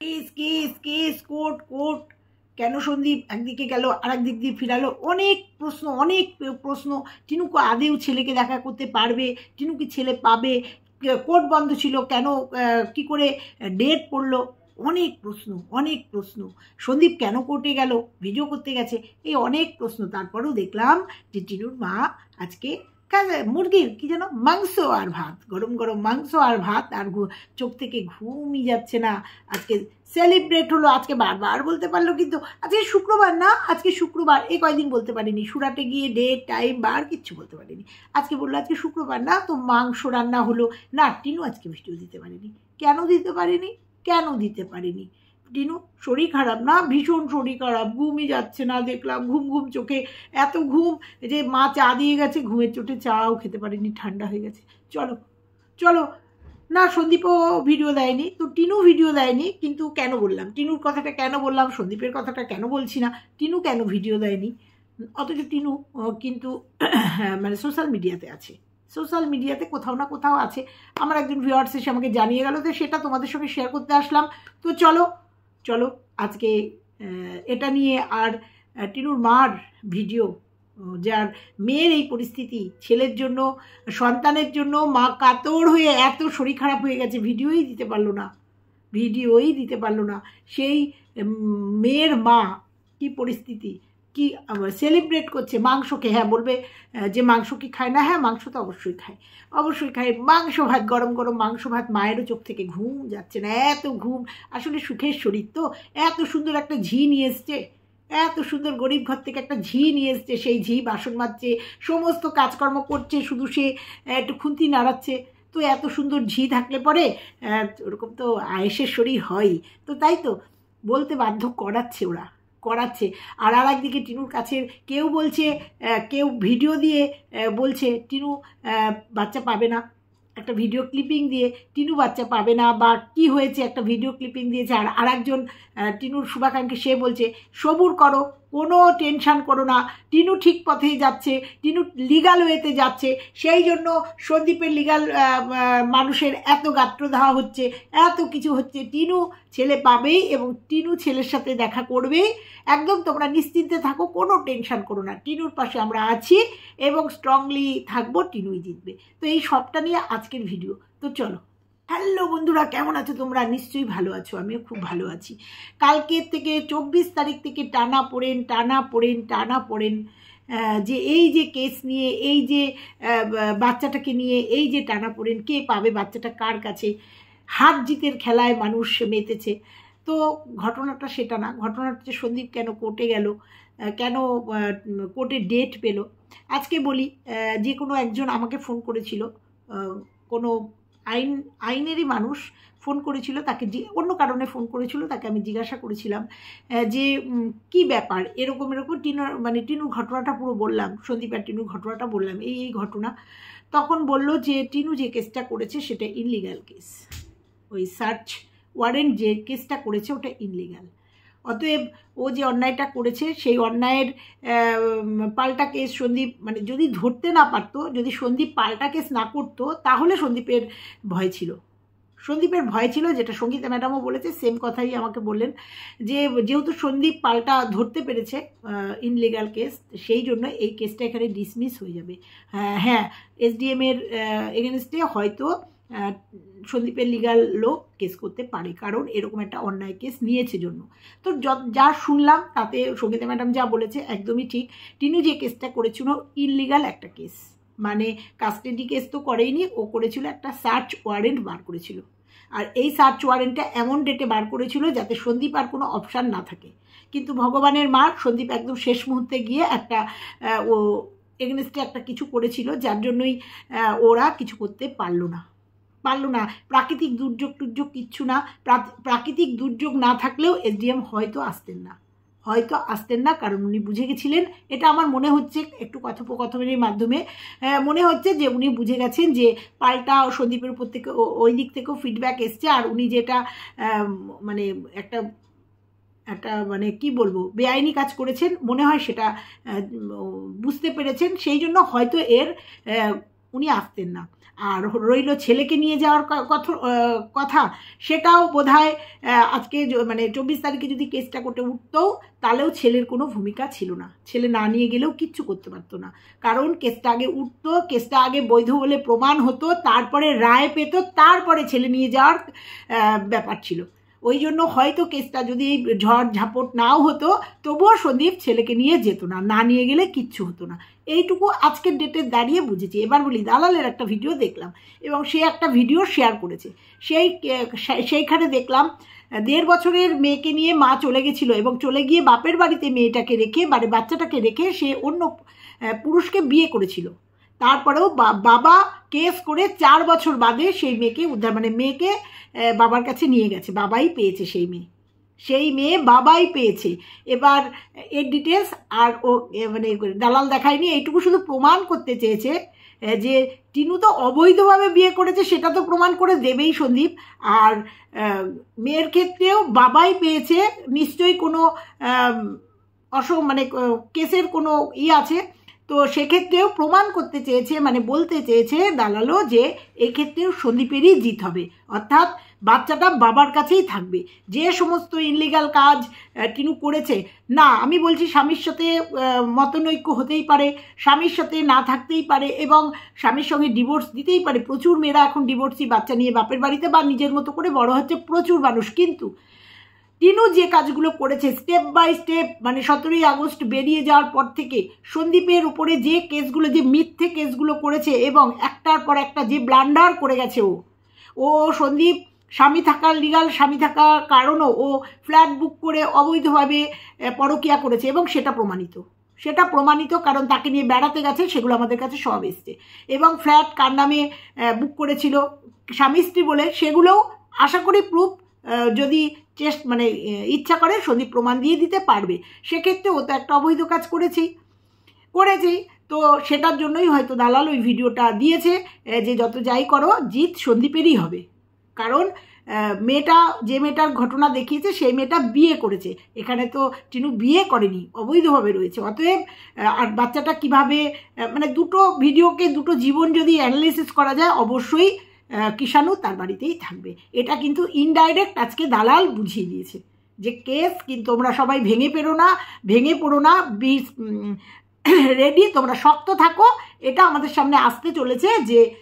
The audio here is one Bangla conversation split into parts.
Case case case court court কেন সন্দীপ? একদিকে গেল আর একদিক দিয়ে ফিরালো। অনেক প্রশ্ন অনেক প্রশ্ন। টিনুকে আদেও ছেলেকে দেখা করতে পারবে টিনু কি ছেলে পাবে। কোর্ট বন্ধ ছিল, কেন কি করে ডেট পড়ল? অনেক প্রশ্ন অনেক প্রশ্ন। সন্দীপ কেন কোর্টে গেল? ভিডিও করতে গেছে, এই অনেক প্রশ্ন। তারপরেও দেখলাম যে টিনুর মা আজকে মুরগির কি যেন মাংস আর ভাত, গরম গরম মাংস আর ভাত আর চোখ থেকে ঘুমই যাচ্ছে না। আজকে সেলিব্রেট হলো, আজকে বারবার বলতে পারল কিন্তু আজকে শুক্রবার না, আজকে শুক্রবার এই কয়দিন বলতে পারিনি, সুরাটে গিয়ে ডেট টাইম বার কিচ্ছু বলতে পারিনি। আজকে বলল আজকে শুক্রবার না, তো মাংস রান্না হলো। না, টিনু আজকে ভিডিও দিতে পারিনি। কেন দিতে পারিনি? কেন দিতে পারিনি? টিনু শরীর খারাপ না? ভীষণ শরীর খারাপ। ঘুমই যাচ্ছে না, দেখলাম ঘুম ঘুম চোখে। এত ঘুম যে মা চা দিয়ে গেছে, ঘুমের চোটে চাও খেতে পারিনি, ঠান্ডা হয়ে গেছে। চলো চলো। না, সন্দীপও ভিডিও দেয়নি, তো টিনু ভিডিও দেয়নি, কিন্তু কেন বললাম? টিনুর কথাটা কেন বললাম? সন্দীপের কথাটা কেন বলছি না? টিনু কেন ভিডিও দেয়নি? অথচ টিনু কিন্তু মানে সোশ্যাল মিডিয়াতে আছে। সোশ্যাল মিডিয়াতে কোথাও না কোথাও আছে। আমার একজন ভিউয়ার্স এসে আমাকে জানিয়ে গেল তো সেটা তোমাদের সঙ্গে শেয়ার করতে আসলাম। তো চলো চলো আজকে এটা নিয়ে আর টিনুর মার ভিডিও, যার মেয়ের এই পরিস্থিতি, ছেলের জন্য, সন্তানের জন্য মা কাতর হয়ে এত শরীর খারাপ হয়ে গেছে, ভিডিওই দিতে পারল না, ভিডিওই দিতে পারল না। সেই মেয়ের মা, কি পরিস্থিতি? কি সেলিব্রেট করছে মাংসকে হ্যাঁ বলবে যে মাংস কি খায় না? হ্যাঁ মাংস তো অবশ্যই খায়। অবশ্যই খায়। মাংস ভাত, গরম গরম মাংস ভাত, মায়েরও চোখ থেকে ঘুম যাচ্ছে না, এত ঘুম। আসলে সুখের শরীর তো। এত সুন্দর একটা ঝি নিয়ে এসছে। এত সুন্দর গরিব ঘর থেকে একটা ঝি নিয়ে এসছে, সেই ঝি বাসন মাজছে, সমস্ত কাজকর্ম করছে, শুধু সে একটু খুন্তি নাড়াচ্ছে। তো এত সুন্দর ঝি থাকলে পরে ওরকম তো আয়েসের শরীর হয় তো তাই তো, বলতে বাধ্য করাচ্ছে ওরা। করাচ্ছে। আর আর একদিকে টিনুর কাছের কেউ বলছে কেউ ভিডিও দিয়ে বলছে, টিনু বাচ্চা পাবে না। একটা ভিডিও ক্লিপিং দিয়ে টিনু বাচ্চা পাবে না বা কি হয়েছে একটা ভিডিও ক্লিপিং দিয়েছে। আর আর একজন টিনুর শুভাকাঙ্ক্ষী, সে বলছে, সবুর করো। কোনো টেনশান করো না। টিনু ঠিক পথেই যাচ্ছে, টিনু লিগাল ওয়েতে যাচ্ছে। সেই জন্য সন্দীপের লিগাল মানুষের এত গাত্র হচ্ছে, এত কিছু হচ্ছে। টিনু ছেলে পাবেই এবং টিনু ছেলের সাথে দেখা করবেই একদম তোমরা নিশ্চিন্তে থাকো, কোনো টেনশান করো না। টিনুর পাশে আমরা আছি এবং স্ট্রংলি থাকব, টিনুই জিতবে। তো এই সবটা নিয়ে আজকের ভিডিও তো চলো। হ্যালো বন্ধুরা, কেমন আছো তোমরা? নিশ্চয়ই ভালো আছো, আমিও খুব ভালো আছি। কালকের থেকে চব্বিশ তারিখ থেকে টানা পড়েন টানা পড়েন টানা পড়েন যে এই যে কেস নিয়ে, এই যে বাচ্চাটাকে নিয়ে এই যে টানা পড়েন, কে পাবে বাচ্চাটা কার কাছে? হাত জিতের খেলায় মানুষ মেতেছে। তো ঘটনাটা সেটা না, ঘটনাটা যে সন্দীপ কেন কোর্টে গেল কেন কোর্টে ডেট পেল? আজকে বলি যে কোনো একজন আমাকে ফোন করেছিল কোনো আইন, আইনেরই মানুষ ফোন করেছিল তাকে যে অন্য কারণে ফোন করেছিল, তাকে আমি জিজ্ঞাসা করেছিলাম যে কি ব্যাপার? এরকম এরকম টিনুর মানে টিনুর ঘটনাটা পুরো বললাম, সন্দীপ আর টিনুর ঘটনাটা বললাম, এই এই ঘটনা। তখন বলল যে, টিনু যে কেসটা করেছে সেটা ইনলিগাল কেস। ওই সার্চ ওয়ারেন্ট যে কেসটা করেছে ওটা ইনলিগাল। অতএব ও যে অন্যায়টা করেছে, সেই অন্যায়ের পাল্টা কেস সন্দীপ মানে যদি ধরতে না পারতো, যদি সন্দীপ পাল্টা কেস না করতো, তাহলে সন্দীপের ভয় ছিল। সন্দীপের ভয় ছিল যেটা সঙ্গীতা ম্যাডামও বলেছে, সেম কথাই আমাকে বললেন, যে যেহেতু সন্দীপ পাল্টা ধরতে পেরেছে ইনলিগাল কেস সেই জন্য এই কেসটা এখানে ডিসমিস হয়ে যাবে। হ্যাঁ হ্যাঁ এসডিএম এর এগেনস্টে হয়তো সন্দীপের লিগাল লোক কেস করতে পারে, কারণ এরকম একটা অন্যায় কেস নিয়েছে জন্য। তো য- শুনলাম, তাতে সঙ্গীতা ম্যাডাম যা বলেছে, একদমই ঠিক। টিনু যে কেসটা করেছিল ইনলিগাল একটা কেস মানে কাস্টাডি কেস তো করেইনি, ও করেছিল একটা সার্চ ওয়ারেন্ট বার করেছিল। আর এই সার্চ ওয়ারেন্টটা এমন ডেটে বার করেছিল, যাতে সন্দীপ আর কোনো অপশান না থাকে। কিন্তু ভগবানের মা, সন্দীপ একদম শেষ মুহূর্তে গিয়ে একটা ও এগেনস্টে একটা কিছু করেছিল, যার জন্যই ওরা কিছু করতে পারল না। পারল না। প্রাকৃতিক দুর্যোগ টুর্যোগ কিচ্ছু না। প্রাকৃতিক দুর্যোগ না থাকলেও এসডিএম হয়তো আসতেন না। হয়তো আসতেন না, কারণ উনি বুঝে গেছিলেন। এটা আমার মনে হচ্ছে একটু কথোপকথনের মাধ্যমে। মনে হচ্ছে যে উনি বুঝে গেছেন যে পাল্টা ও সন্দীপের উপর থেকে ওই দিক থেকেও ফিডব্যাক এসছে। আর উনি যেটা মানে একটা একটা মানে কি বলব, বেআইনি কাজ করেছেন, মনে হয় সেটা বুঝতে পেরেছেন। সেই জন্য হয়তো এর উনি আসতেন না। আর রইল ছেলেকে নিয়ে যাওয়ার কথা সেটাও বোধ আজকে মানে চব্বিশ তারিখে যদি কেসটা করতে উঠতো, তাহলেও ছেলের কোনো ভূমিকা ছিল না। ছেলে না নিয়ে গেলেও কিচ্ছু করতে পারতো না। কারণ কেসটা আগে উঠতো, কেসটা আগে বৈধ বলে প্রমাণ হতো, তারপরে রায় পেত, তারপরে ছেলে নিয়ে যাওয়ার ব্যাপার ছিল। ওই জন্য হয়তো কেসটা যদি এই ঝড় ঝাপট নাও হতো, তবুও সন্দীপ ছেলেকে নিয়ে যেত না না নিয়ে গেলে কিচ্ছু হতো না। এইটুকু আজকের ডেটে দাঁড়িয়ে বুঝেছি। এবার বলি, দালালের একটা ভিডিও দেখলাম এবং সে একটা ভিডিও শেয়ার করেছে। সেই সেইখানে দেখলাম, দেড় বছরের মেয়েকে নিয়ে মা চলে গেছিল এবং চলে গিয়ে বাপের বাড়িতে মেয়েটাকে রেখে মানে বাচ্চাটাকে রেখে সে অন্য পুরুষকে বিয়ে করেছিল। তারপরেও বাবা কেস করে চার বছর বাদে সেই মেয়েকে উদ্ধার মানে মেয়েকে বাবার কাছে নিয়ে গেছে। বাবাই পেয়েছে সেই মেয়ে। সেই মেয়ে বাবাই পেয়েছে। এবার এর ডিটেলস আর ও মানে দালাল দেখায়নি। এইটুকু শুধু প্রমাণ করতে চেয়েছে যে টিনু তো অবৈধভাবে বিয়ে করেছে, সেটা তো প্রমাণ করে দেবেই সন্দীপ। আর মেয়ের ক্ষেত্রেও বাবাই পেয়েছে। নিশ্চয়ই কোনো অস মানে কেসের কোনো ই আছে। তো সেক্ষেত্রেও প্রমাণ করতে চেয়েছে মানে বলতে চেয়েছে দালালো যে এক্ষেত্রেও সন্দীপেরই জিত হবে। অর্থাৎ বাচ্চাটা বাবার কাছেই থাকবে। যে সমস্ত ইনলিগাল কাজ টিনু করেছে, না, আমি বলছি স্বামীর সাথে মতনৈক্য হতেই পারে, স্বামীর সাথে না থাকতেই পারে এবং স্বামীর সঙ্গে ডিভোর্স দিতেই পারে। প্রচুর মেয়েরা এখন ডিভোর্সই বাচ্চা নিয়ে বাপের বাড়িতে বা নিজের মতো করে বড় হচ্ছে, প্রচুর মানুষ। কিন্তু টিনু যে কাজগুলো করেছে স্টেপ বাই স্টেপ মানে সতেরোই আগস্ট বেরিয়ে যাওয়ার পর থেকে সন্দীপের উপরে যে কেসগুলো, যে মিথ্যে কেসগুলো করেছে এবং একটার পর একটা যে ব্লান্ডার করে গেছে ও ও সন্দীপ স্বামী থাকার লিগাল স্বামী থাকার কারণও ও ফ্ল্যাট বুক করে অবৈধভাবে পরকিয়া করেছে এবং সেটা প্রমাণিত। সেটা প্রমাণিত কারণ তাকে নিয়ে বেড়াতে গেছে, সেগুলো আমাদের কাছে সব এসছে। এবং ফ্ল্যাট কার নামে বুক করেছিল স্বামী স্ত্রী বলে, সেগুলোও আশা করি প্রুফ যদি চেষ্ট মানে ইচ্ছা করে সন্দীপ প্রমাণ দিয়ে দিতে পারবে। সেক্ষেত্রে ও তো একটা অবৈধ কাজ করেছেই করেছেই তো সেটার জন্যই হয়তো দালাল ওই ভিডিওটা দিয়েছে যে যত যাই করো জিত সন্দীপেরই হবে। কারণ মেয়েটা, যে মেয়েটার ঘটনা দেখিয়েছে, সেই মেয়েটা বিয়ে করেছে। এখানে তো টিনু বিয়ে করেনি, অবৈধভাবে রয়েছে। অতএব আর বাচ্চাটা কীভাবে মানে দুটো ভিডিওকে, দুটো জীবন যদি অ্যানালিসিস করা যায়, অবশ্যই কিষাণু তার বাড়িতেই থাকবে। এটা কিন্তু ইনডাইরেক্ট আজকে দালাল বুঝিয়ে দিয়েছে যে কেস কিন্তু তোমরা সবাই ভেঙে পেরো না, ভেঙে পড়ো না রেডি তোমরা শক্ত থাকো। এটা আমাদের সামনে আসতে চলেছে যে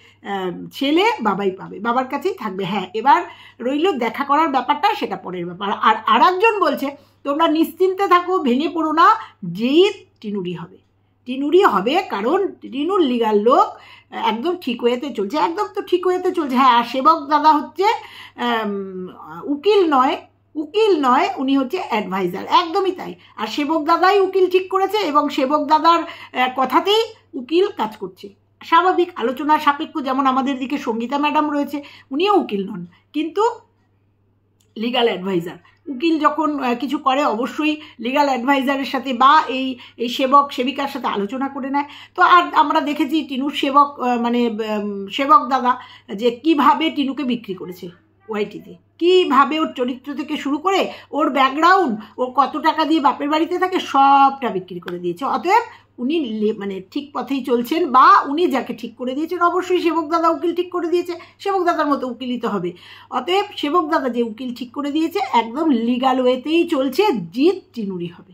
ছেলে বাবাই পাবে, বাবার কাছেই থাকবে। হ্যাঁ এবার রইল দেখা করার ব্যাপারটা, সেটা পরের ব্যাপার। আর আর বলছে, তোমরা নিশ্চিন্তে থাকো, ভেঙে পড়ো না, যেই টিনুরি হবে। টিনুরি হবে, কারণ টিনুর লিগাল লোক একদম ঠিক ওয়েতে চলছে, একদম তো ঠিক ওয়েতে চলছে। হ্যাঁ আর সেবক দাদা হচ্ছে উকিল নয় উকিল নয়, উনি হচ্ছে অ্যাডভাইজার একদমই তাই। আর সেবক দাদাই উকিল ঠিক করেছে এবং সেবক দাদার কথাতেই উকিল কাজ করছে। স্বাভাবিক আলোচনার সাপেক্ষ যেমন আমাদের দিকে সঙ্গীতা ম্যাডাম রয়েছে, উনিও উকিল নন, কিন্তু লিগাল অ্যাডভাইজার উকিল যখন কিছু করে, অবশ্যই লিগাল অ্যাডভাইজারের সাথে বা এই এই সেবক সেবিকার সাথে আলোচনা করে নেয়। তো আর আমরা দেখেছি টিনুর সেবক মানে সেবক দাদা, যে কীভাবে টিনুকে বিক্রি করেছে। ওয়াইটিতে। কীভাবে ওর চরিত্র থেকে শুরু করে ওর ব্যাকগ্রাউন্ড ও কত টাকা দিয়ে বাপের বাড়িতে থাকে, সবটা বিক্রি করে দিয়েছে। অতএব উনি মানে ঠিক পথেই চলছেন বা উনি যাকে ঠিক করে দিয়েছেন, অবশ্যই সেবক দাদা উকিল ঠিক করে দিয়েছে। সেবক দাদার মতো উকিলিত হবে। অতএব সেবক দাদা যে উকিল ঠিক করে দিয়েছে, একদম লিগাল ওয়েতেই চলছে জিত টিনুরি হবে।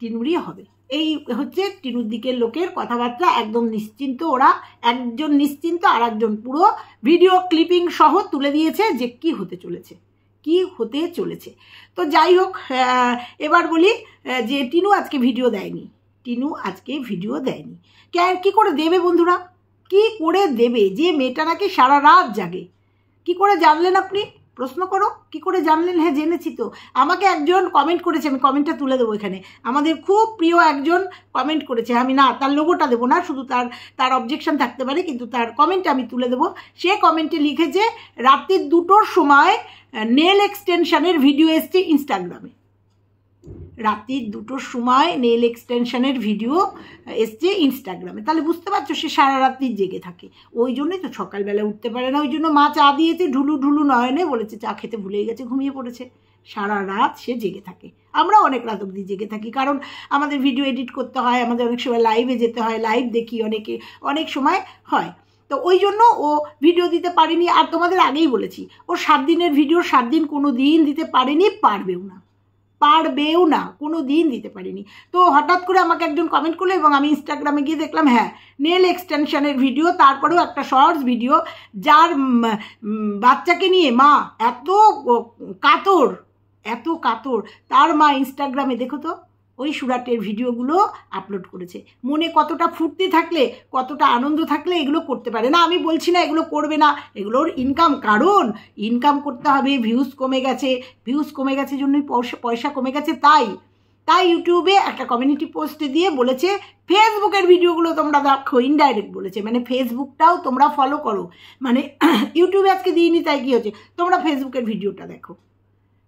টিনুরি হবে। এই হচ্ছে টিনুর দিকের লোকের কথাবার্তা, একদম নিশ্চিন্ত ওরা, একজন নিশ্চিন্ত আর একজন পুরো। ভিডিও ক্লিপিং সহ তুলে দিয়েছে যে কি হতে চলেছে, কি হতে চলেছে। তো যাই হোক এবার বলি যে টিনু আজকে ভিডিও দেয়নি, টিনু আজকে ভিডিও দেয়নি। কেন কী করে দেবে বন্ধুরা? কি করে দেবে? যে মেয়েটা নাকি সারা রাত জাগে। কি করে জানলেন আপনি? প্রশ্ন করো, কি করে জানলেন? হ্যাঁ জেনেছি তো। আমাকে একজন কমেন্ট করেছে, আমি কমেন্টটা তুলে দেবো এখানে। আমাদের খুব প্রিয় একজন কমেন্ট করেছে। আমি না, তার লোগোটা দেবো না, শুধু তার তার অবজেকশন থাকতে পারে, কিন্তু তার কমেন্ট আমি তুলে দেবো। সে কমেন্টে লিখেছে, রাত্রির দুটোর সময় নেল এক্সটেনশানের ভিডিও এসছে ইনস্টাগ্রামে রাত্রির দুটোর সময় নেল এক্সটেনশনের ভিডিও এসছে ইনস্টাগ্রামে তাহলে বুঝতে পারছ সে সারা রাত্রি জেগে থাকে। ওই জন্যই তো সকালবেলা উঠতে পারে না, ওই জন্য মা চা দিয়েছে, ঢুলু ঢুলু নয়নে বলেছে, চা খেতে ভুলে গেছে, ঘুমিয়ে পড়েছে। সারা রাত সে জেগে থাকে। আমরা অনেক রাত অবধি জেগে থাকি, কারণ আমাদের ভিডিও এডিট করতে হয়, আমাদের অনেক সময় লাইভে যেতে হয় লাইভ দেখি অনেকে, অনেক সময় হয়। তো ওই জন্য ও ভিডিও দিতে পারেনি, আর তোমাদের আগেই বলেছি, ও সাত দিনের ভিডিও সাত দিন কোনো দিন দিতে পারেনি, পারবেও না। পারবেও না, কোনো দিন দিতে পারিনি। তো হঠাৎ করে আমাকে একজন কমেন্ট করল এবং আমি ইনস্টাগ্রামে গিয়ে দেখলাম হ্যাঁ নেল এক্সটেনশনের ভিডিও তারপরেও একটা শর্টস ভিডিও যার বাচ্চাকে নিয়ে, মা, এত কাতর এত কাতর, তার মা ইনস্টাগ্রামে দেখো তো ওই সুরাটের ভিডিওগুলো আপলোড করেছে। মনে কতটা ফুর্তি থাকলে, কতটা আনন্দ থাকলে এগুলো করতে পারে। না, আমি বলছি না এগুলো করবে না। এগুলোর ইনকাম কারণ? ইনকাম করতে হবে ভিউজ কমে গেছে। ভিউজ কমে গেছে জন্যই পয়সা পয়সা কমে গেছে তাই। তাই ইউটিউবে একটা কমিউনিটি পোস্টে দিয়ে বলেছে ফেসবুকের ভিডিওগুলো তোমরা দেখো ইনডাইরেক্ট বলেছে। মানে ফেসবুকটাও তোমরা ফলো করো। মানে ইউটিউবে আজকে দিইনি, তাই কী হচ্ছে তোমরা ফেসবুকের ভিডিওটা দেখো।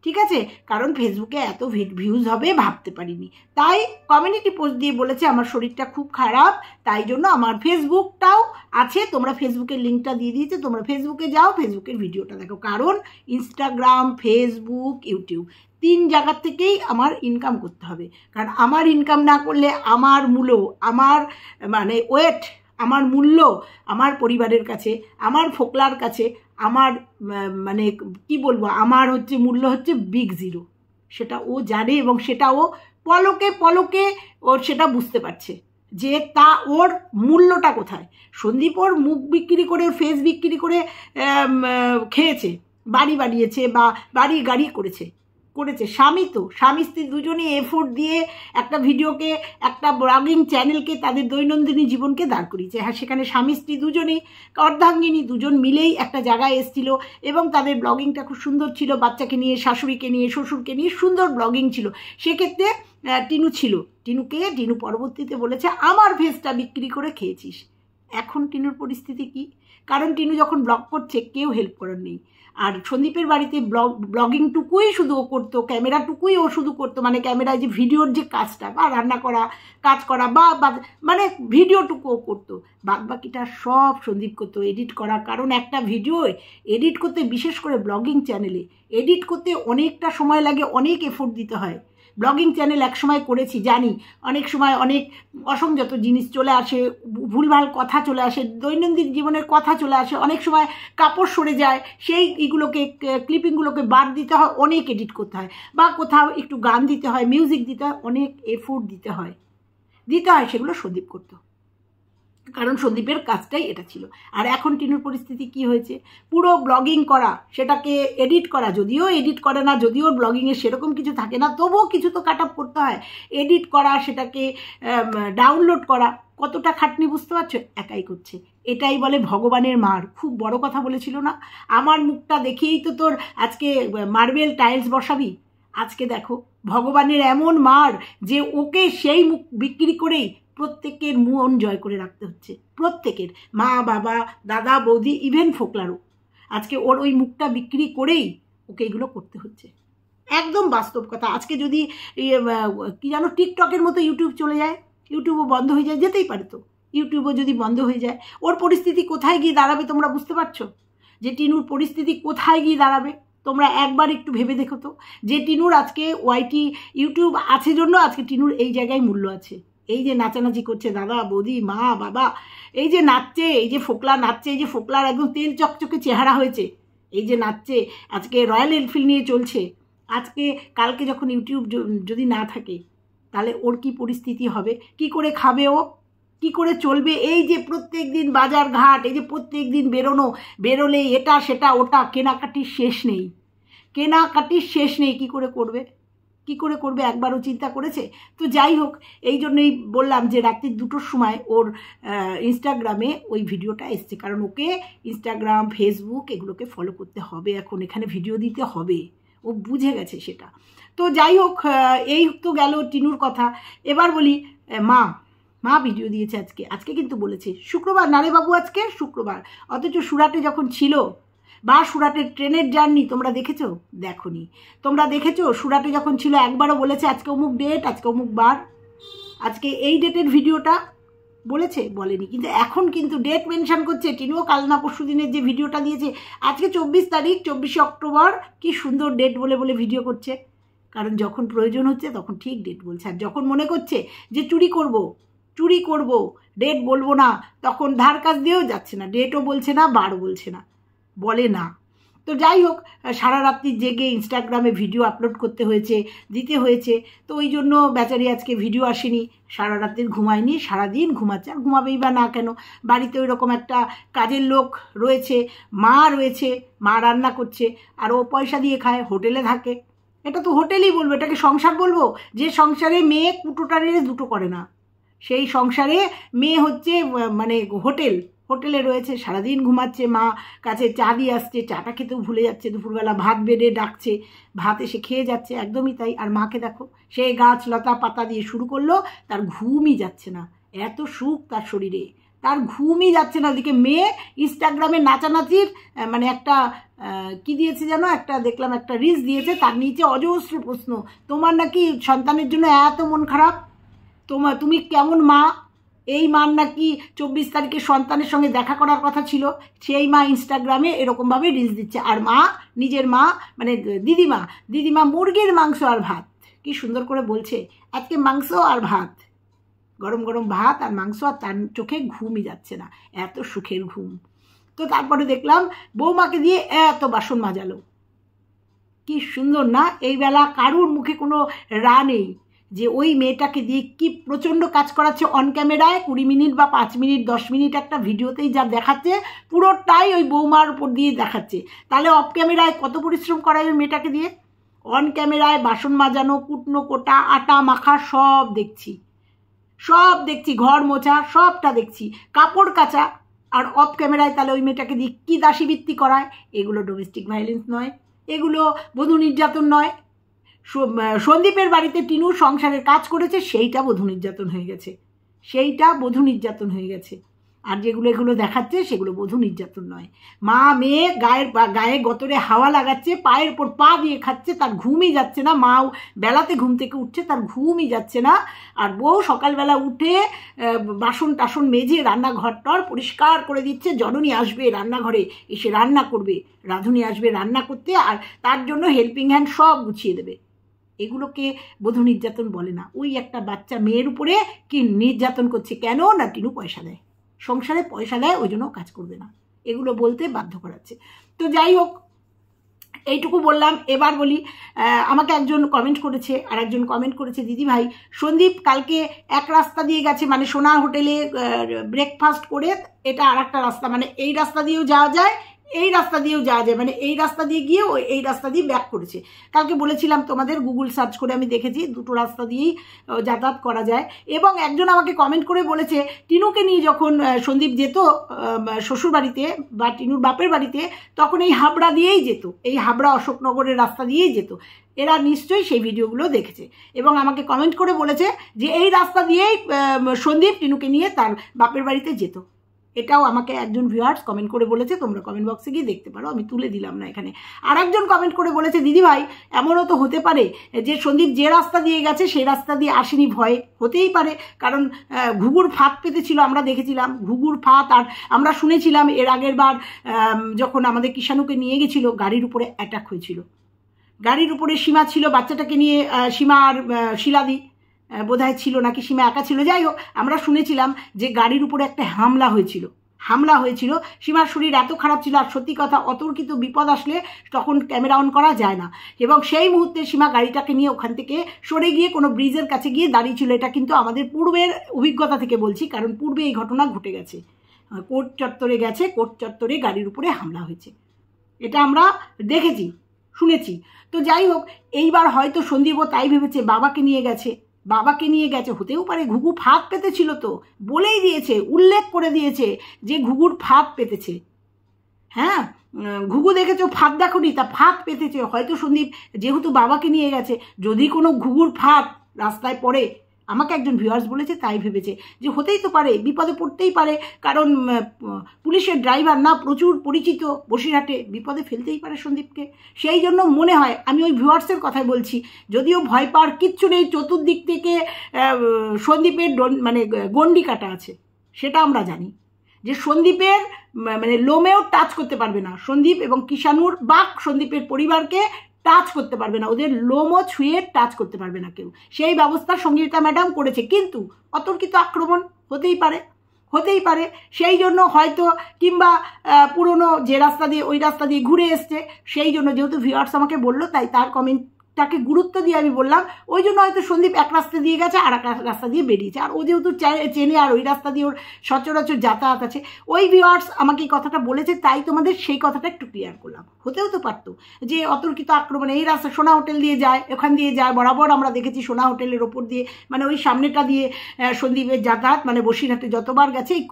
ঠিক আছে? কারণ ফেসবুকে এত ভিউজ হবে ভাবতে পারিনি। তাই কমিউনিটি পোস্ট দিয়ে বলেছে, আমার শরীরটা খুব খারাপ, তাই জন্য আমার ফেসবুকটাও আছে। তোমরা ফেসবুকের লিঙ্কটা দিয়ে দিয়েছে, তোমরা ফেসবুকে যাও ফেসবুকের ভিডিওটা দেখো। কারণ ইনস্টাগ্রাম ফেসবুক ইউটিউব তিন জায়গার থেকেই আমার ইনকাম করতে হবে। কারণ আমার ইনকাম না করলে আমার মূল্য, আমার মানে ওয়েট আমার মূল্য আমার পরিবারের কাছে, আমার ফোকলার কাছে আমার মানে কি বলব, আমার হচ্ছে মূল্য হচ্ছে বিগ জিরো সেটা ও জানে এবং সেটা ও পলকে পলকে ওর সেটা বুঝতে পারছে যে তা ওর মূল্যটা কোথায়। সন্দীপ ওর মুখ বিক্রি করে ফেস বিক্রি করে খেয়েছে, বাড়ি বানিয়েছে বা বাড়ি গাড়ি করেছে। করেছে। স্বামী তো, স্বামী, স্ত্রী দুজনেই এফোর্ট দিয়ে একটা ভিডিওকে, একটা ব্লগিং চ্যানেলকে তাদের দৈনন্দিনী জীবনকে দাঁড় করিয়েছে। হ্যাঁ সেখানে স্বামী, স্ত্রী দুজনেই, অর্ধাঙ্গিনী দুজন মিলেই একটা জায়গায় এসেছিল এবং তাদের ব্লগিংটা খুব সুন্দর ছিল। বাচ্চাকে নিয়ে, শাশুড়িকে নিয়ে, শ্বশুরকে নিয়ে সুন্দর ব্লগিং ছিল। সেক্ষেত্রে টিনু ছিল। টিনুকে, টিনু পরবর্তীতে বলেছে, আমার ভেজটা বিক্রি করে খেয়েছিস। এখন টিনুর পরিস্থিতি কি? কারণ টিনু যখন ব্লগ করছে, কেউ হেল্প করার নেই। আর সন্দীপের বাড়িতে ব্লগ ব্লগিংটুকুই শুধু ও করতো ক্যামেরাটুকুই ও শুধু করতো মানে ক্যামেরায় যে ভিডিওর যে কাজটা বা রান্না করা, কাজ করা বা মানে ভিডিওটুকু ও করতো। বাদ বাকিটা সব সন্দীপ করতো এডিট করা কারণ একটা ভিডিও এডিট করতে বিশেষ করে ব্লগিং চ্যানেলে এডিট করতে অনেকটা সময় লাগে, অনেক এফোর্ট দিতে হয়। ব্লগিং চ্যানেল একসময় করেছি, জানি। অনেক সময় অনেক অসংযত জিনিস চলে আসে, ভুলভাল কথা চলে আসে, দৈনন্দিন জীবনের কথা চলে আসে, অনেক সময় কাপড় সরে যায়, সেই এগুলোকে, ক্লিপিংগুলোকে বাদ দিতে হয়, অনেক এডিট করতে হয়। বা কোথাও একটু গান দিতে হয়, মিউজিক দিতে হয়, অনেক এফোর্ট দিতে হয়। দিতে হয়, সেগুলো সন্দীপ করতো। কারণ সন্দীপের কাজটাই এটা ছিল। আর এখন টিনুর পরিস্থিতি কি হয়েছে? পুরো ব্লগিং করা, সেটাকে এডিট করা, যদিও এডিট করে না, যদিও ব্লগিংয়ে সেরকম কিছু থাকে না, তবুও কিছু তো কাট আপ করতে হয়। এডিট করা, সেটাকে ডাউনলোড করা, কতটা খাটনি বুঝতে পারছ? একাই করছে। এটাই বলে ভগবানের মার। খুব বড় কথা বলেছিল না? আমার মুখটা দেখেই তো তোর আজকে মার্বেল টাইলস বসাবি? আজকে দেখো, ভগবানের এমন মার যে ওকে সেই মুখ বিক্রি করেই প্রত্যেকের মন জয় করে রাখতে হচ্ছে। প্রত্যেকের, মা, বাবা, দাদা, বৌদি ইভেন ফোকলারও। আজকে ওর ওই মুখটা বিক্রি করেই ওকে এগুলো করতে হচ্ছে। একদম বাস্তব কথা। আজকে যদি কি জানো, টিকটকের মতো ইউটিউব চলে যায়। ইউটিউবও বন্ধ হয়ে যায়, যেতেই পারে তো। ইউটিউবও যদি বন্ধ হয়ে যায়। ওর পরিস্থিতি কোথায় গিয়ে দাঁড়াবে তোমরা বুঝতে পারছ? যে টিনুর পরিস্থিতি কোথায় গিয়ে দাঁড়াবে, তোমরা একবার একটু ভেবে দেখো তো। যে টিনুর আজকে ওয়াইটি ইউটিউব আছে জন্য আজকে টিনুর এই জায়গায় মূল্য আছে। এই যে নাচানাচি করছে দাদা, বৌদি, মা, বাবা, এই যে নাচছে, এই যে ফোকলা নাচছে, এই যে ফোকলার একদম তেল চকচকে চেহারা হয়েছে, এই যে নাচছে, আজকে রয়্যাল এনফিল্ড নিয়ে চলছে, আজকে কালকে যখন ইউটিউব যদি না থাকে, তাহলে ওর কি পরিস্থিতি হবে? কি করে খাবে ও? কি করে চলবে? এই যে প্রত্যেক দিন বাজার ঘাট, এই যে প্রত্যেক দিন বেরোনো বেরোলে এটা, সেটা, ওটা, কেনাকাটির শেষ নেই, কেনাকাটির শেষ নেই, কি করে করবে? কি করে করবে? একবারও চিন্তা করেছে? তো যাই হোক, এই জন্যই বললাম যে রাত্রির দুটোর সময় ওর ইনস্টাগ্রামে ওই ভিডিওটা এসছে। কারণ ওকে ইনস্টাগ্রাম ফেসবুক এগুলোকে ফলো করতে হবে এখন। এখানে ভিডিও দিতে হবে। ও বুঝে গেছে সেটা। তো যাই হোক এই তো গেল টিনুর কথা। এবার বলি মা মা ভিডিও দিয়েছে আজকে। আজকে কিন্তু বলেছে, শুক্রবার। নারে বাবু, আজকে শুক্রবার। অথচ সুরাটে যখন ছিল বা সুরাটের ট্রেনের জার্নি, তোমরা দেখেছ? দেখনি। তোমরা দেখেছ? সুরাটে যখন ছিল, একবারও বলেছে, আজকে অমুক ডেট আজকে অমুক বার। আজকে এই ডেটের ভিডিওটা বলেছে, বলেনি। কিন্তু এখন কিন্তু ডেট মেনশন করছে। টিনুও কাল না পরশু দিনের যে ভিডিওটা দিয়েছে, আজকে চব্বিশ তারিখ, চব্বিশে অক্টোবর, কি সুন্দর ডেট বলে বলে ভিডিও করছে। কারণ যখন প্রয়োজন হচ্ছে, তখন ঠিক ডেট বলছে। আর যখন মনে করছে যে চুরি করব চুরি করব ডেট বলব না, তখন ধার কাজ দিয়েও যাচ্ছে না। ডেটও বলছে না, বারও বলছে না। বলে না। তো যাই হোক, সারা রাত্রি জেগে ইনস্টাগ্রামে ভিডিও আপলোড করতে হয়েছে, দিতে হয়েছে। তো ওই জন্য বেচারি আজকে ভিডিও আসেনি। সারা রাত্রির ঘুমায়নি, সারাদিন ঘুমাচ্ছে। আর ঘুমাবেই বা না কেন? বাড়িতে ওই রকম একটা কাজের লোক রয়েছে, মা রয়েছে, মা রান্না করছে, আর ও পয়সা দিয়ে খায়, হোটেলে থাকে। এটা তো হোটেলই বলব, এটাকে সংসার বলব? যে সংসারে মেয়ে কুটোটারে দুটো করে না। সেই সংসারে মেয়ে হচ্ছে মানে হোটেল। হোটেলে রয়েছে, সারাদিন ঘুমাচ্ছে মা, কাছে চা দিয়ে আসছে, চাটা খেতেও ভুলে যাচ্ছে, দুপুরবেলা ভাত বেড়ে ডাকছে, ভাত এসে খেয়ে যাচ্ছে, একদমই তাই। আর মাকে দেখো, সে গাছ, লতা, পাতা দিয়ে শুরু করল, তার ঘুমই যাচ্ছে না। এত সুখ তার শরীরে। তার ঘুমই যাচ্ছে না। ওদিকে মেয়ে ইনস্টাগ্রামে নাচানাচির মানে একটা কি দিয়েছে যেন, একটা দেখলাম, একটা রিলস দিয়েছে, তার নিচে অজস্র প্রশ্ন, তোমার নাকি সন্তানের জন্য এত মন খারাপ? তোমার তুমি কেমন মা? এই মার নাকি চব্বিশ তারিখে সন্তানের সঙ্গে দেখা করার কথা ছিল, সেই মা ইনস্টাগ্রামে এরকমভাবে রিলস দিচ্ছে। আর মা, নিজের মা মানে দিদিমা দিদিমা মুরগির মাংস আর ভাত। কি সুন্দর করে বলছে, আজকে মাংস আর ভাত। গরম গরম ভাত আর মাংস আর তার চোখে ঘুমই যাচ্ছে না, এত সুখের ঘুম। তো তারপরে দেখলাম, বৌমাকে দিয়ে এত বাসন মাজালো। কি সুন্দর না? এই বেলা কারুর মুখে কোনো রা নেই। যে ওই মেয়েটাকে দিয়ে কি প্রচণ্ড কাজ করাচ্ছে অন ক্যামেরায় কুড়ি মিনিট বা পাঁচ মিনিট, দশ মিনিট একটা ভিডিওতেই যা দেখাচ্ছে, পুরোটাই ওই বৌমার উপর দিয়ে দেখাচ্ছে। তাহলে অফ ক্যামেরায় কত পরিশ্রম করায় ওই মেয়েটাকে দিয়ে? অন ক্যামেরায় বাসন মাজানো, কুটনো, কোটা, আটা, মাখা সব দেখছি। সব দেখছি, ঘর মোছা, সবটা দেখছি। কাপড় কাচা, আর অফ ক্যামেরায় তাহলে ওই মেয়েটাকে দিয়ে কী দাসীবৃত্তি করায়? এগুলো ডোমেস্টিক ভায়োলেন্স নয়। এগুলো বধূ নির্যাতন নয়। সন্দীপের বাড়িতে টিনু সংসারের কাজ করেছে, সেইটা বধূ নির্যাতন হয়ে গেছে। সেইটা বধূ নির্যাতন হয়ে গেছে। আর যেগুলো এগুলো দেখাচ্ছে, সেগুলো বধূ নির্যাতন নয়। মা, মেয়ে, গায়ের গায়ে গতরে হাওয়া লাগাচ্ছে, পায়ের উপর পা দিয়ে খাচ্ছে, তার ঘুমই যাচ্ছে না। মাও বেলাতে ঘুম থেকে উঠছে, তার ঘুমই যাচ্ছে না। আর বউ সকালবেলা উঠে বাসন টাসন মেজে রান্নাঘরটর পরিষ্কার করে দিচ্ছে। জননী আসবে রান্নাঘরে, এসে রান্না করবে। রাঁধুনি আসবে রান্না করতে, আর তার জন্য হেল্পিং হ্যান্ড সব গুছিয়ে দেবে। এগুলোকে বধূ নির্যাতন বলে না। ওই একটা বাচ্চা মেয়ের উপরে কি নির্যাতন করছে কেন? না টিনু পয়সা দেয়। সংসারে পয়সা দেয়, ওই জন্য কাজ করবে না। এগুলো বলতে বাধ্য করাচ্ছে। তো যাই হোক, এইটুকু বললাম। এবার বলি আমাকে একজন কমেন্ট করেছে আর একজন কমেন্ট করেছে দিদি ভাই সন্দীপ কালকে এক রাস্তা দিয়ে গেছে মানে সোনার হোটেলে ব্রেকফাস্ট করে, এটা আর একটা রাস্তা মানে এই রাস্তা দিয়েও যাওয়া যায় এই রাস্তা দিয়েও যাওয়া যায়। মানে এই রাস্তা দিয়ে গিয়ে ও এই রাস্তা দিয়ে ব্যাক করেছে। কালকে বলেছিলাম তোমাদের গুগল সার্চ করে আমি দেখেছি, দুটো রাস্তা দিয়েই যাতায়াত করা যায়। এবং একজন আমাকে কমেন্ট করে বলেছে, টিনুকে নিয়ে যখন সন্দীপ যেত শ্বশুরবাড়িতে বা টিনুর বাপের বাড়িতে, তখন এই হাবড়া দিয়েই যেত। এই হাবড়া অশোকনগরের রাস্তা দিয়েই যেত। এরা নিশ্চয়ই সেই ভিডিওগুলো দেখেছে। এবং আমাকে কমেন্ট করে বলেছে যে, এই রাস্তা দিয়েই সন্দীপ টিনুকে নিয়ে তার বাপের বাড়িতে যেত। এটাও আমাকে একজন ভিউয়ার্স কমেন্ট করে বলেছে, তোমরা কমেন্ট বক্সে গিয়ে দেখতে পারো, আমি তুলে দিলাম না এখানে। আর একজন কমেন্ট করে বলেছে, দিদিভাই, এমনও তো হতে পারে যে সন্দীপ যে রাস্তা দিয়ে গেছে, সেই রাস্তা দিয়ে আসেনি ভয়ে। হতেই পারে, কারণ ঘুঘুর ফাঁদ পেতেছিল, আমরা দেখেছিলাম। ঘুঘুর ফাঁদ, আর আমরা শুনেছিলাম এর আগের বার যখন আমাদের কিষাণুকে নিয়ে গেছিল, গাড়ির উপরে অ্যাটাক হয়েছিল। গাড়ির উপরে সীমা ছিল, বাচ্চাটাকে নিয়ে সীমা আর শিলাদি। বোধহয় ছিল নাকি সীমা একা ছিল। যাই হোক, আমরা শুনেছিলাম যে গাড়ির উপরে একটা হামলা হয়েছিল। হামলা হয়েছিল। সীমার শরীর এত খারাপ ছিল আর সত্যি কথা, অতর্কিত বিপদ আসলে তখন ক্যামেরা অন করা যায় না। এবং সেই মুহূর্তে সীমা গাড়িটাকে নিয়ে ওখান থেকে সরে গিয়ে কোনো ব্রিজের কাছে গিয়ে দাঁড়িয়েছিল। এটা কিন্তু আমাদের পূর্বের অভিজ্ঞতা থেকে বলছি, কারণ পূর্বে এই ঘটনা ঘটে গেছে। কোর্ট চত্বরে গেছে, কোর্ট চত্বরে গাড়ির উপরে হামলা হয়েছে। এটা আমরা দেখেছি, শুনেছি। তো যাই হোক, এইবার হয়তো সন্দীপও তাই ভেবেছে বাবাকে নিয়ে গেছে। বাবাকে নিয়ে গেছে। হতেও পারে ঘুঘু ফাঁক পেতেছিল তো। বলেই দিয়েছে, উল্লেখ করে দিয়েছে যে ঘুঘুর ফাঁক পেতেছে। হ্যাঁ? ঘুঘু দেখেছ? ফাঁদ দেখনি? তা ফাঁক পেতেছে। হয়তো সন্দীপ, যেহেতু বাবাকে নিয়ে গেছে, যদি কোনো ঘুঘুর ফাঁক রাস্তায় পড়ে আমাকে একজন ভিউয়ার্স বলেছে, তাই ভেবেছে। যে হতেই তো পারে, বিপদে পড়তেই পারে, কারণ পুলিশের ড্রাইভার না, প্রচুর পরিচিত বসিরহাটে। বিপদে ফেলতেই পারে সন্দীপকে। সেই জন্য মনে হয়, আমি ওই ভিউয়ার্সের কথাই বলছি, যদিও ভয় পাওয়ার কিচ্ছু নেই, চতুর্দিক থেকে সন্দীপের মানে গন্ডি কাটা আছে, সেটা আমরা জানি। যে সন্দীপের মানে লোমেও টাচ করতে পারবে না। সন্দীপ এবং কিষানুর বা সন্দীপের পরিবারকে টাচ করতে পারবে না। ওদের লোমও ছুঁয়ে টাচ করতে পারবে না কেউ। সেই ব্যবস্থা সঙ্গীতা ম্যাডাম করেছে। কিন্তু অতর্কিত আক্রমণ হতেই পারে। হতেই পারে। সেই জন্য হয়তো কিংবা পুরনো যে রাস্তা দিয়ে, ওই রাস্তা দিয়ে ঘুরে এসছে, সেই জন্য যেহেতু ভিওয়ার্স আমাকে বলল, তাই তার কমেন্ট তাকে গুরুত্ব দিয়ে আমি বললাম, ওই জন্য হয়তো সন্দীপ এক রাস্তা দিয়ে গেছে, আর এক রাস্তা দিয়ে বেরিয়েছে। আর ও যেহেতু চেনে আর ওই রাস্তা দিয়ে ওর সচরাচর যাতায়াত আছে, ওই ভিওয়ার্স আমাকে এই কথাটা বলেছে, তাই তোমাদের সেই কথাটা একটু ক্লিয়ার করলাম। হতেও তো পারতো যে অতর্কিত আক্রমণ, এই রাস্তা সোনা হোটেল দিয়ে যায়, ওখান দিয়ে যায়, বরাবর আমরা দেখেছি সোনা হোটেলের ওপর দিয়ে মানে ওই সামনেটা দিয়ে সন্দীপের যাতায়াত মানে বসিরহাটে যতবার গেছে, এই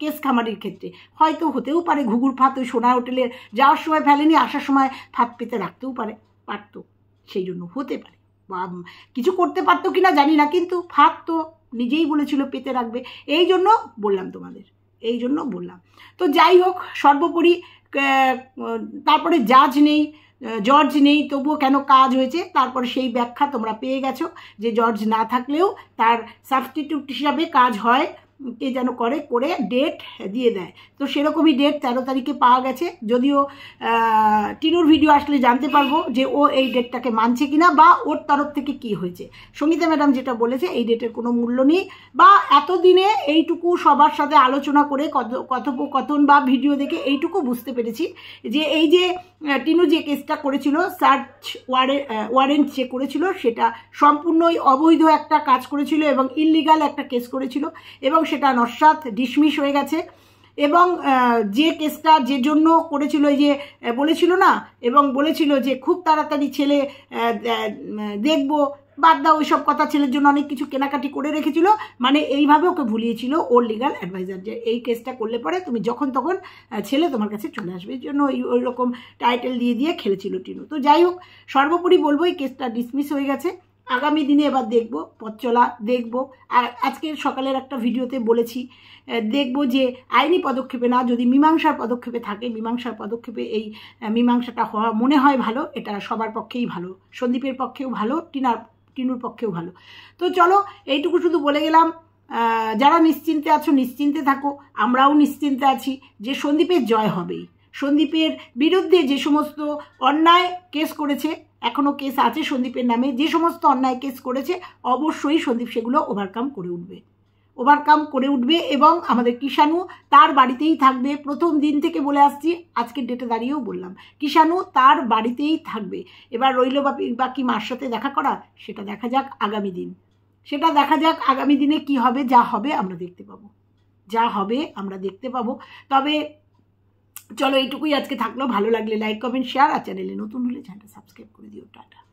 কেস খামারির ক্ষেত্রে। হয়তো হতেও পারে, ঘুঘুর ফাত ওই সোনা হোটেলের যাওয়ার সময় ফেলেনি, আসার সময় ফাত পেতে রাখতেও পারে, পারতো। সেই জন্য হতে পারে। বা কিছু করতে পারতো কি না জানি না, কিন্তু ফাঁক তো নিজেই বলেছিল পেতে রাখবে। এই জন্য বললাম তোমাদের, এই জন্য বললাম। তো যাই হোক, সর্বোপরি তারপরে জাজ নেই জর্জ নেই, তবুও কেন কাজ হয়েছে? তারপরে সেই ব্যাখ্যা তোমরা পেয়ে গেছো যে জর্জ না থাকলেও তার সাবস্টিটিউট হিসাবে কাজ হয়। কে যেন করে করে ডেট দিয়ে দেয়। তো সেরকমই ডেট তেরো তারিখে পাওয়া গেছে। যদিও টিনুর ভিডিও আসলে জানতে পারব যে ও এই ডেটটাকে মানছে কিনা বা ওর তরফ থেকে কি হয়েছে। সঙ্গীতা ম্যাডাম যেটা বলেছে, এই ডেটের কোনো মূল্য নেই বা এতদিনে এইটুকু সবার সাথে আলোচনা করে কথোপকথন বা ভিডিও দেখে এইটুকু বুঝতে পেরেছি যে এই যে টিনু যে কেসটা করেছিল সার্চ ওয়ারে ওয়ারেন্ট যে করেছিল, সেটা সম্পূর্ণই অবৈধ একটা কাজ করেছিল এবং ইললিগাল একটা কেস করেছিল এবং সেটা নস্বাত ডিসমিস হয়ে গেছে। এবং যে কেসটা যে জন্য করেছিল যে বলেছিল না, এবং বলেছিল যে খুব তাড়াতাড়ি ছেলে দেখব, বাদ দাও ওইসব কথা, ছেলের জন্য অনেক কিছু কেনাকাটি করে রেখেছিল। মানে এইভাবে ওকে ভুলিয়েছিল ওর লিগাল অ্যাডভাইজার যে এই কেসটা করলে পরে তুমি যখন তখন ছেলে তোমার কাছে চলে আসবে। এই জন্য ওই রকম টাইটেল দিয়ে দিয়ে খেলেছিল টিনু। তো যাই হোক, সর্বোপরি বলব এই কেসটা ডিসমিস হয়ে গেছে। আগামী দিনে এবার দেখব পথ চলা দেখব। আর আজকের সকালের একটা ভিডিওতে বলেছি দেখব যে আইনি পদক্ষেপে না, যদি মীমাংসার পদক্ষেপে থাকে, মীমাংসার পদক্ষেপে এই মীমাংসাটা হওয়া মনে হয় ভালো, এটা সবার পক্ষেই ভালো, সন্দীপের পক্ষেও ভালো, টিনার, টিনুর পক্ষেও ভালো। তো চলো, এইটুকু শুধু বলে গেলাম যারা নিশ্চিন্তে আছো, নিশ্চিন্তে থাকো, আমরাও নিশ্চিন্তে আছি যে সন্দীপের জয় হবেই। সন্দীপের বিরুদ্ধে যে সমস্ত অন্যায় কেস করেছে এখনও কেস আছে সন্দীপের নামে। যে সমস্ত অন্যায় কেস করেছে, অবশ্যই সন্দীপ সেগুলো ওভারকাম করে উঠবে। ওভারকাম করে উঠবে এবং আমাদের কিষাণু তার বাড়িতেই থাকবে। প্রথম দিন থেকে বলে আসছি, আজকের ডেটে দাঁড়িয়েও বললাম। কিষাণু তার বাড়িতেই থাকবে। এবার রইল বাকি মার সাথে দেখা করা, সেটা দেখা যাক আগামী দিন। সেটা দেখা যাক আগামী দিনে কি হবে, যা হবে আমরা দেখতে পাবো। যা হবে আমরা দেখতে পাবো। তবে চলো এইটুকুই আজকে থাকল। ভালো লাগলে লাইক কমেন্ট শেয়ার আর চ্যানেলে নতুন হলে চ্যানেলটা সাবস্ক্রাইব করে দিও। টাটা।